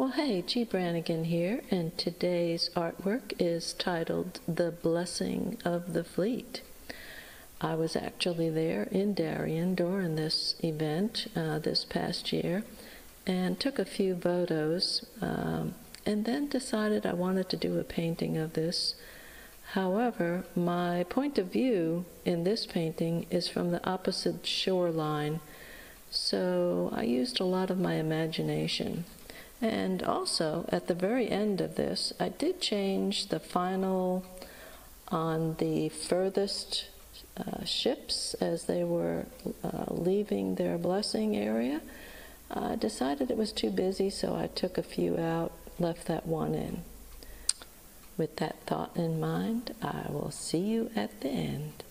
Well, hey, G. Brannigan here, and today's artwork is titled The Blessing of the Fleet. I was actually there in Darien during this event uh, this past year and took a few photos um, and then decided I wanted to do a painting of this. However, my point of view in this painting is from the opposite shoreline, so I used a lot of my imagination. And also, at the very end of this, I did change the final on the furthest uh, ships as they were uh, leaving their blessing area. I decided it was too busy, so I took a few out, left that one in. With that thought in mind, I will see you at the end.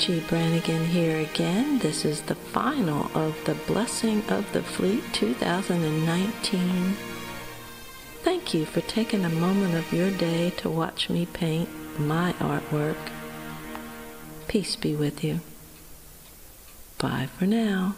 G. Brannigan here again. This is the final of the Blessing of the Fleet 2019. Thank you for taking a moment of your day to watch me paint my artwork. Peace be with you. Bye for now.